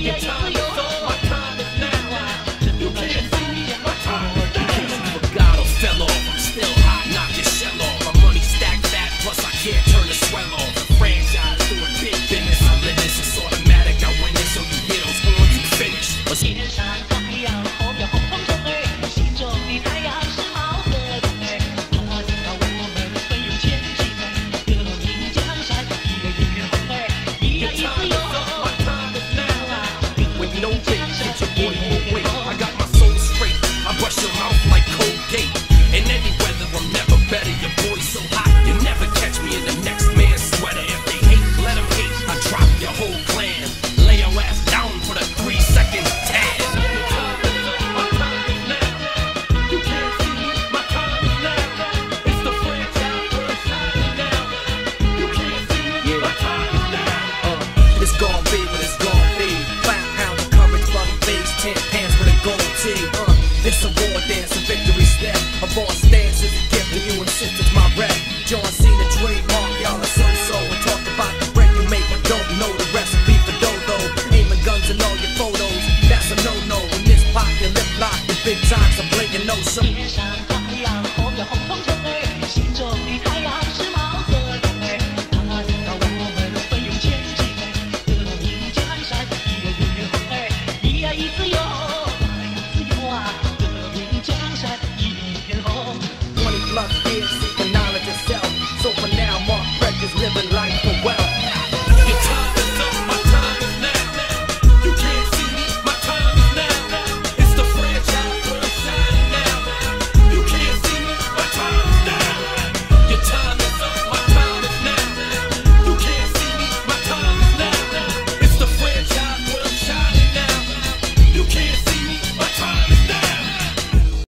your time. That's a victory step. A boss stance is a gift, and you insist it's my rep. John Cena trademark, y'all are so so. And talk about the bread you make, but don't know the recipe for dodo. Aiming guns and all your photos, that's a no no. In this pop, your lip lock, the big talks are blatant no so. about this.